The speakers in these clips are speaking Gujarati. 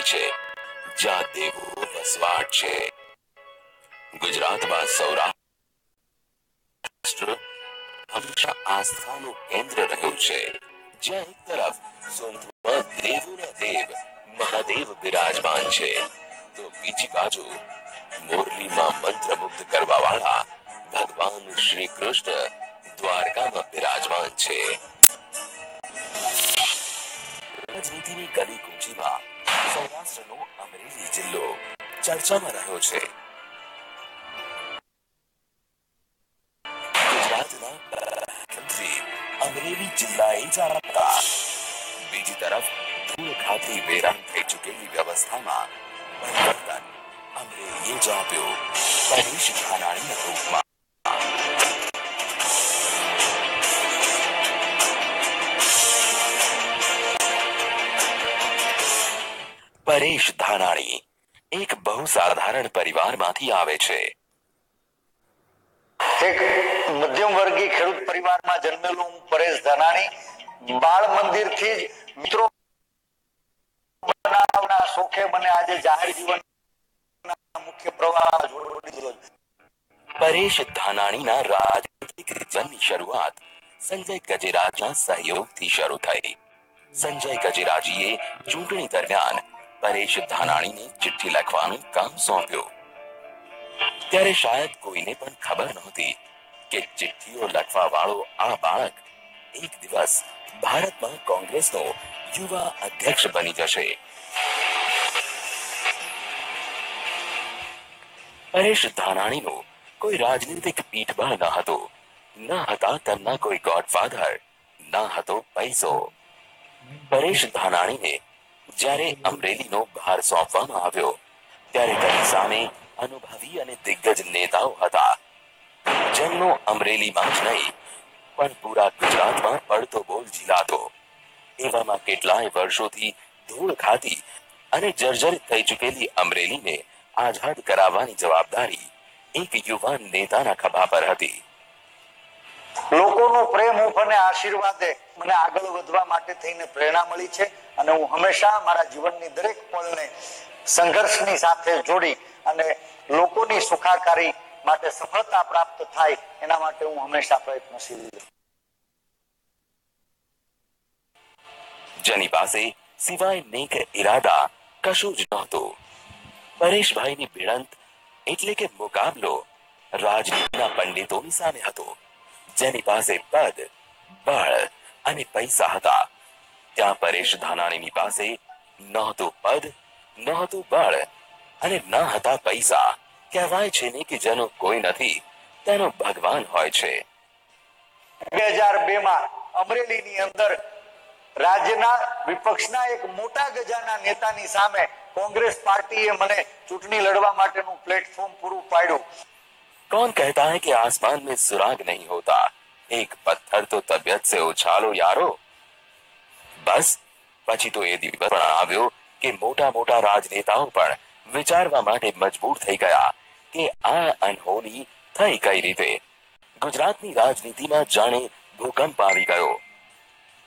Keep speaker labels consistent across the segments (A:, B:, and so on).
A: પવિત્ર છે. જ્યાં દેવો વસવાટ છે. ગુજરાતમાં સૌરાષ્ટ્ર હંમેશા આસ્થાનું કેન્દ્ર રહ્યું છે. જ્યાં એક તરફ સોમનાથ દેવોના દેવ, મહાદેવ બિરાજમાન છે. તો બીજી બાજુ મોરલીમાં મંત્રમુગ્ધ કરવા વાળા ભગવાન શ્રી કૃષ્ણ દ્વારકામાં બિરાજમાન છે. રાજનીતિની ગલી કુંજીમાં સૌરાષ્ટ્રનો અમરેલી જિલ્લો ચર્ચામાં રહ્યો છે ગુજરાતના મંત્રી અમરેલી જિલ્લાએ જાણતા બીજી તરફ ધૂળ ખાતી વેરાન થઈ ચૂકેલી વ્યવસ્થામાં પરિવર્તન અમરેલીએ જ આપ્યો પરેશ ધાનાણીના રૂપમાં પરેશ ધાનાણી એક બહુ સાધારણ પરિવારમાંથી આવે છે.
B: એક મધ્યમ વર્ગીય ખેડૂત પરિવારમાં જન્મેલો હું પરેશ ધાનાણી બાળ મંદિરથી જ મિત્રો બનાવના શોખે મને આજે જાહેર જીવન મુખ્ય પ્રવાહ જોડી દીધો
A: પરેશ ધાનાણીના રાજનૈતિક જીવનની શરૂઆત સંજય ગજેરાજના સહયોગથી શરૂ થઈ. સંજય ગજેરાજીએ ચૂંટણી દરમિયાન પરેશ ધાનાણીને ચિઠ્ઠી લખવાનું કામ સોંપ્યું. ત્યારે શાયદ કોઈને પણ ખબર નહોતી કે ચિઠ્ઠીઓ લખવા વાળો આ બાળક એક દિવસ ભારતમાં કોંગ્રેસનો યુવા અધ્યક્ષ બની જશે. પરેશ ધાનાણીનો કોઈ રાજનીતિક પીઠબળ ન હતો. ન હતા તેમના કોઈ ગોડફાધર ન હતો પૈસો. પરેશ ધાનાણીને જ્યારે અમરેલીનો ભાર સોંપવામાં આવ્યો, ત્યારે તેની સામે અનુભવી અને દિગ્ગજ નેતાઓ હતા. જેમનો અમરેલીમાં જ નહીં, પણ પૂરા ગુજરાતમાં પડતો બોલ ઝીલાતો. એવામાં કેટલાય વર્ષોથી ધૂળ ખાતી અને જર્જરિત થઈ ચૂકેલી અમરેલીને આઝાદ કરાવવાની જવાબદારી એક યુવાન નેતાના ખભા પર હતી.
B: લોકોનો પ્રેમ હૂફ અને આશીર્વાદે મને આગળ વધવા માટે થઈને પ્રેરણા મળી છે. અને હું હંમેશા મારા જીવનની દરેક પળને સંઘર્ષની સાથે જોડી અને લોકોની સુખાકારી માટે સફળતા પ્રાપ્ત થાય એના માટે હું હંમેશા પ્રયત્નશીલ
A: જેની પાસે સિવાય નેક ઈરાદા કશું જ નહોતું. પરેશભાઈની ભિડંત એટલે કે મુકાબલો રાજનીતિના પંડિતોની સામે હતો, જેની પાસે પદ, બળ અને પૈસા હતા. ત્યાં પરેશ ધાનાણીની પાસે નહોતું પદ નહોતું બળ અને ન હતા પૈસા કહેવાય છે ને કે જેનો કોઈ નથી તેનો ભગવાન હોય છે
B: બે હજાર બે માં અમરેલીની અંદર રાજ્યના વિપક્ષના એક મોટા ગજાના નેતાની સામે કોંગ્રેસ પાર્ટીએ મને ચૂંટણી લડવા માટેનું પ્લેટફોર્મ પૂરું પાડ્યું
A: कौन कहता है कि आसमान में सुराग नहीं होता एक पत्थर तो तबियत से उछालो यारो બસ. પછી તો એ દિવસ આવ્યો કે મોટા મોટા રાજનેતાઓ પણ વિચારવા માટે મજબૂર થઈ ગયા કે આ અનહોની થઈ કઈ રીતે? ગુજરાતની રાજનીતિમાં જાણે ભૂકંપ આવી ગયો.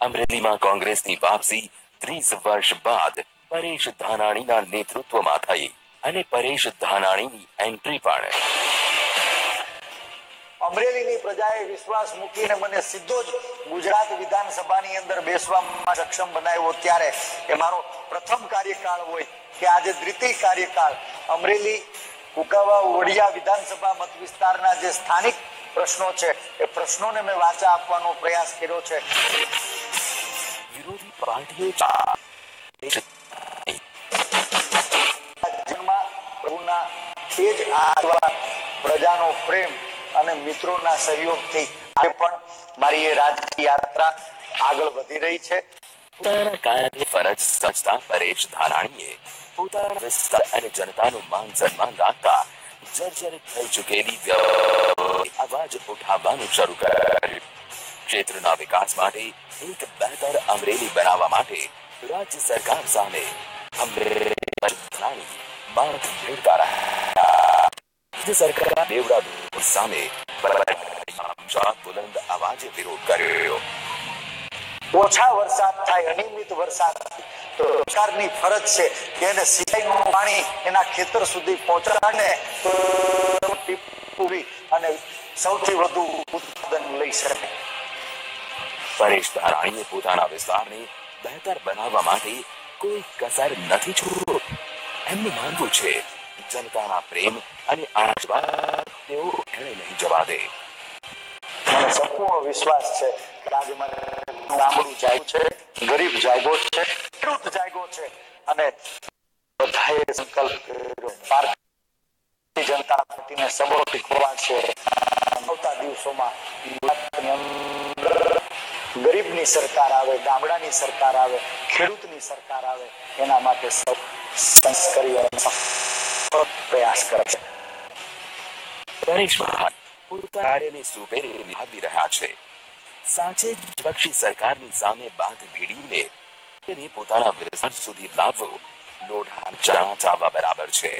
A: અમરેલીમાં કોંગ્રેસની વાપસી ત્રીસ વર્ષ બાદ પરેશ ધાનાણીના નેતૃત્વમાં થઈ અને પરેશ ધાનાણીની એન્ટ્રી પણ.
B: અમરેલીની પ્રજાએ વિશ્વાસ મૂકીને મને સીધો જ ગુજરાત વિધાનસભાની અંદર બેસવામાં સક્ષમ બનાવ્યો ત્યારે એ મારો પ્રથમ કાર્યકાળ હોય કે આજે દ્વિતીય કાર્યકાળ અમરેલી કુકાવા વડિયા વિધાનસભા મત વિસ્તારના જે સ્થાનિક પ્રશ્નો છે એ પ્રશ્નોને મેં વાચા આપવાનો પ્રયાસ કર્યો છે.
A: વિરોધી પાર્ટીઓ
B: પ્રભુના તે જ આ પ્રજાનો પ્રેમ અને મિત્રોના સહયોગથી આજે પણ મારી એ રાજકીય આગળ વધી રહી છે.
A: શરૂ કર્યું. ક્ષેત્રના વિકાસ માટે એક બહેતર અમરેલી બનાવવા માટે રાજ્ય સરકાર સામે અમરેલી ધાનાણી બાથ રહ્યા. રાજ્ય સરકાર બેવડા સામે બુલંદ અવાજે વિરોધ કર્યો.
B: ઓછા વરસાદ થાય, અનિયમિત વરસાદ તો સરકારની ફરજ છે કે એને સિંચાઈનું પાણી એના ખેતર સુધી પહોંચાડે અને સૌથી વધુ ઉત્પાદન લઈ શકે.
A: પરેશ ધારાણીએ પોતાના વિસ્તારને બહેતર બનાવવા માટે કોઈ કસર નથી છોડ્યો. એમનું માનવું છે, જનતાના પ્રેમ અને આશીર્વાદ તેઓ એને નહીં જવા દે
B: મને સંપૂર્ણ વિશ્વાસ છે આજે મને ગામડું જાગ્યું છે, ગરીબ જાગ્યો છે, ખેડૂત જાગ્યો છે અને બધાએ સંકલ્પ કર્યો. ભારતીય જનતા પાર્ટીને સબળો શીખવા છે. આવતા દિવસોમાં ગરીબની સરકાર આવે, ગામડાની સરકાર આવે, ખેડૂતની સરકાર આવે, એના માટે સૌ સંસ્કરી પ્રયાસ કરે છે.
A: કાર્યને સુપેરે નિભાવી રહ્યા છે. સાચે જ વિપક્ષી સરકારની સામે બાંધ ભીડીને તેને પોતાના વિસ્તાર સુધી લાવવો લોઢા ચણા બરાબર છે.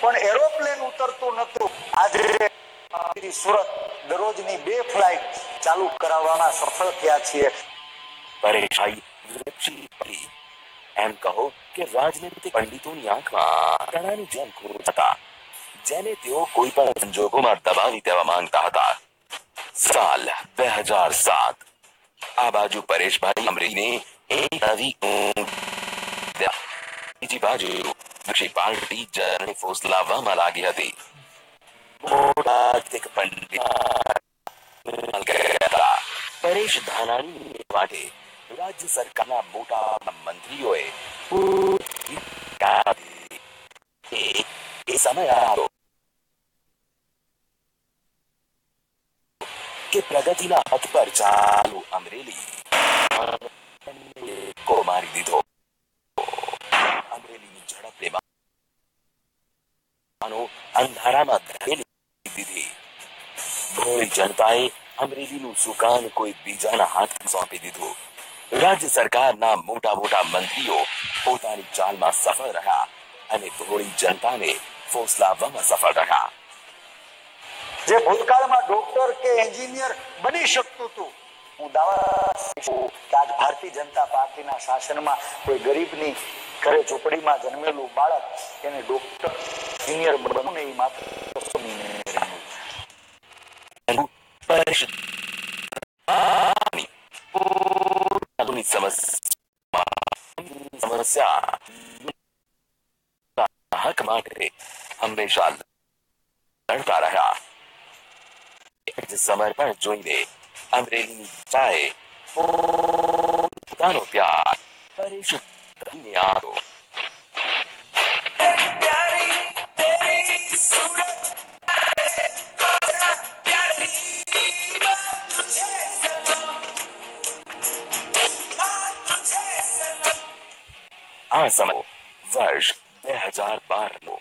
B: પણ એરોપ્લેન ઉતરતું નતું આજે સુરત દરરોજની બે ફ્લાઇટ ચાલુ કરાવવામાં સફળ થયા છીએ.
A: પરેશાઈ એમ કહો કે રાજનૈતિક પંડિતોની આંખમાં કણાની જેમ ખૂર હતા જેને તેઓ કોઈ પણ સંજોગોમાં દબાવી દેવા માંગતા હતા સાલ બે હજાર સાત આ બાજુ પરેશભાઈ અમરીને એક નવી ઊંઘ દ્યા. બીજી બાજુ વિપક્ષી પાર્ટી જરને ફોસલાવવામાં લાગી હતી મોટા આર્થિક પંડિત ગયા હતા. પરેશ ધાનાણી માટે રાજ્ય સરકારના મોટા મંત્રીઓએ પૂરી કાઢી. એ- એ સમય આવ્યો કે પ્રગતિના પથ પર ચાલુ અમરેલી કો મારી દીધો અમરેલીની ઝડપે માનો અંધારામાં ધકેલી દીધી ભોળી જનતાએ અમરેલીનું સુકાન કોઈ બીજાના હાથમાં સોંપી દીધું રાજ્ય સરકારના મોટા મોટા મંત્રીઓ પોતાની ચાલમાં સફળ રહ્યા અને ભોળી જનતાને ફોસલાવવામાં સફળ રહ્યા.
B: જે ભૂતકાળમાં ડોક્ટર કે એન્જિનિયર બની શકતું હતું, હું દાવા કે ભારતીય જનતા પાર્ટીના શાસનમાં કોઈ ગરીબની ઘરે ઝૂંપડીમાં જન્મેલું બાળક એને ડોક્ટર, એન્જિનિયર બનવું ને એ માત્ર
A: માટે હંમેશા લડતા રહ્યા સમર્પણ જોઈને અમરેલીની ચાએ પોતાનો પ્યાર પરિશુદ્ધ આવ્યો આ સમય વર્ષ હજાર બાર નો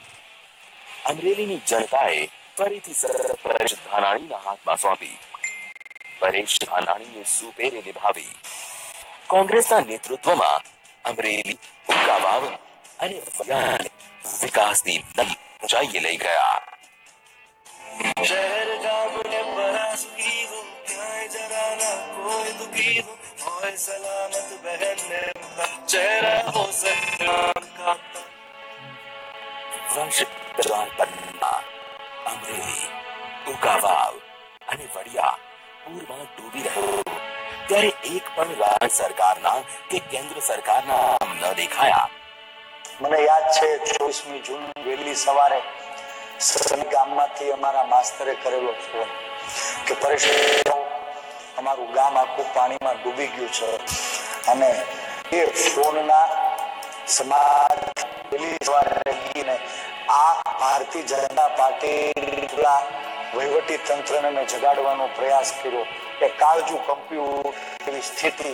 A: અમરેલીની જનતાએ ફરીથી સરદાર પરેશ ધાનાણીના હાથમાં સોંપી પરેશ ધાનાણીએ સુપેરે નિભાવી કોંગ્રેસના નેતૃત્વમાં અમરેલી ઉકાવાવ અને વડિયાને વિકાસની નવી ઊંચાઈએ લઈ ગયા
C: શહેર ગામડે પરાસકી હું ક્યાંય જરા ના કોઈ દુખી હું હોય સલામત બહેનને ચહેરા હો સન્માન
A: હજાર પંદરમાં અમરેલી ઉકાવાવ અને વડિયા પૂરમાં ડૂબી રહ્યો ત્યારે એક પણ રાજ્ય સરકારના કે કેન્દ્ર સરકારના નામ ન દેખાયા
B: મને યાદ છે ચોવીસમી જૂન વહેલી સવારે ગામમાંથી અમારા માસ્તરે કરેલો ફોન કે પરેશ અમારું ગામ આખું પાણીમાં ડૂબી ગયું છે અને એ ફોનના સમાજ વહેલી સવારે આ ભારતીય જનતા પાર્ટી વહીવટી તંત્રને મેં જગાડવાનો પ્રયાસ કર્યો કે કાળજુ કંપ્યું એવી સ્થિતિ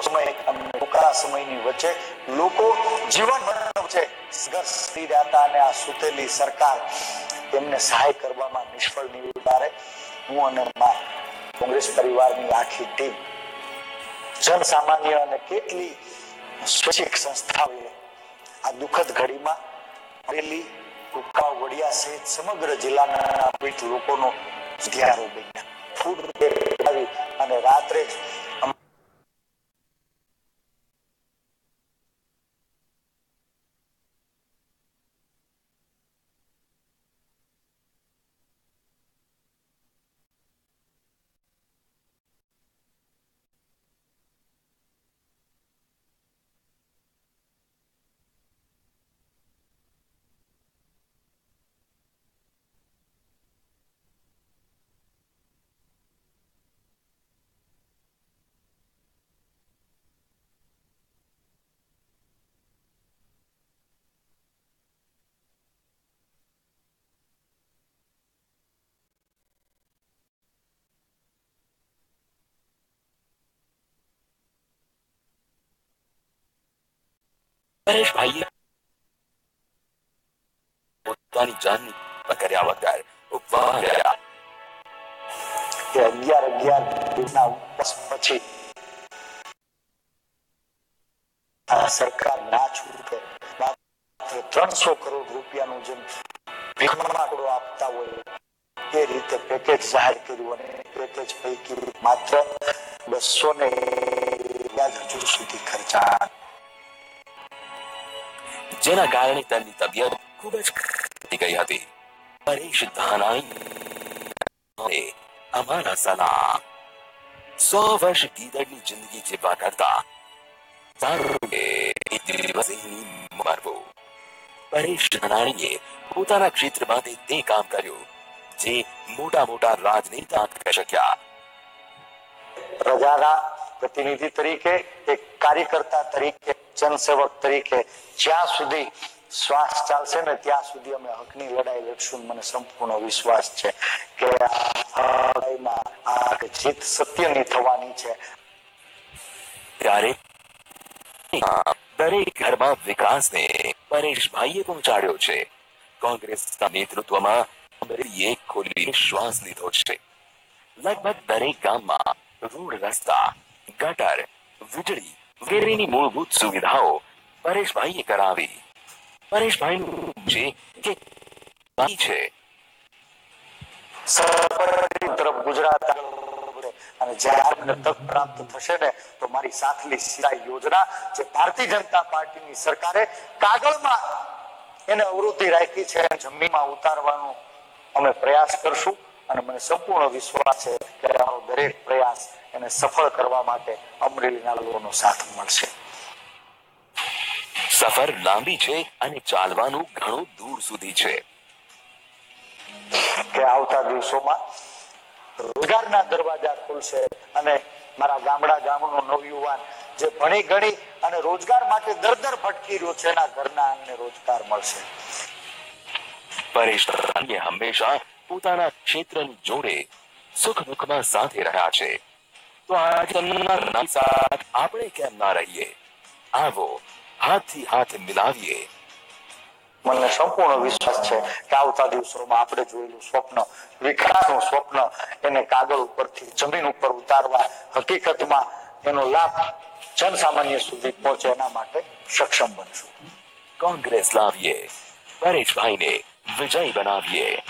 B: સમય ટૂંકા સમયની વચ્ચે લોકો જીવન છે સંઘર્ષ કરી અને આ સુતેલી સરકાર તેમને સહાય કરવામાં નિષ્ફળ નીવડારે હું અને મા કોંગ્રેસ પરિવારની આખી ટીમ જનસામાન્ય અને કેટલી સ્વૈચ્છિક સંસ્થાઓએ આ દુઃખદ ઘડીમાં અમરેલી ઉકાવ વડિયા સહિત સમગ્ર જિલ્લાના પીઠ લોકોનો ધ્યાન બન્યા. ફૂડ અને રાત્રે
A: પરેશભાઈએ પોતાની જાન કર્યા વગર ઉપવાસ રહ્યા.
B: અગિયાર અગિયાર દિવસના ઉપવાસ પછી આ સરકાર ના છૂટે માત્ર ત્રણસો કરોડ રૂપિયાનું જેમ ભીખમાકડો આપતા હોય એ રીતે પેકેજ જાહેર કર્યું અને પેકેજ પૈકી માત્ર બસો ને હજુ સુધી ખર્ચા
A: જેના કારણે તેમની તબિયત ખૂબ જ ઘટી ગઈ હતી પરેશ ધાનાણી અમારા સલાહ સો વર્ષ ગીદડની જિંદગી જીવવા કરતા સારું કે એક દિવસે મરવું પરેશ ધાનાણીએ પોતાના ક્ષેત્રમાં તે કામ કર્યું જે મોટા મોટા રાજનેતા કરી શક્યા
B: પ્રજાના પ્રતિનિધિ તરીકે એક કાર્યકર્તા તરીકે જનસેવક તરીકે જ્યાં સુધી શ્વાસ ચાલશે ને ત્યાં સુધી અમે હકની લડાઈ લડશું મને સંપૂર્ણ વિશ્વાસ છે કે આ જીત સત્યની થવાની છે.
A: ત્યારે દરેક ઘરમાં વિકાસને પરેશભાઈએ પહોંચાડ્યો છે. કોંગ્રેસના નેતૃત્વમાં અમરેલીએ ખુલ્લી શ્વાસ લીધો છે. લગભગ દરેક ગામમાં રોડ રસ્તા ગટર વીજળી વગેરેની મૂળભૂત સુવિધાઓ પરેશભાઈએ કરાવી પરેશભાઈનું છે કે છે
B: ગુજરાત અને જ્યારે તક પ્રાપ્ત થશે ને તો મારી સાથલી સિલાઈ યોજના જે ભારતીય જનતા પાર્ટીની સરકારે કાગળમાં એને અવરોધી રાખી છે જમીનમાં ઉતારવાનો અમે પ્રયાસ કરશું અને મને સંપૂર્ણ વિશ્વાસ છે કે દરેક પ્રયાસ એને સફળ કરવા માટે અમરેલીના લોકોનો સાથ મળશે.
A: સફર લાંબી છે અને ચાલવાનું ઘણું દૂર સુધી છે.
B: કે આવતા દિવસોમાં રોજગારના દરવાજા ખુલશે અને મારા ગામડા ગામનો નવયુવાન જે ભણી ગણી અને રોજગાર માટે દર દર ભટકી રહ્યો છે એના ઘરના આંગણે રોજગાર મળશે.
A: પરેશ હંમેશા પોતાના ક્ષેત્રની જોડે સુખ દુઃખમાં સાથે રહ્યા છે. તો આજે નામ સાથ આપણે કેમ ના રહીએ? આવો હાથથી હાથ મિલાવીએ.
B: મને સંપૂર્ણ વિશ્વાસ છે કે આવતા દિવસોમાં આપણે જોયેલું સ્વપ્ન વિકાસનું સ્વપ્ન એને કાગળ ઉપરથી જમીન ઉપર ઉતારવા હકીકતમાં એનો લાભ જનસામાન્ય સુધી પહોંચે એના માટે સક્ષમ બનશું.
A: કોંગ્રેસ લાવીએ પરેશભાઈને વિજય બનાવીએ.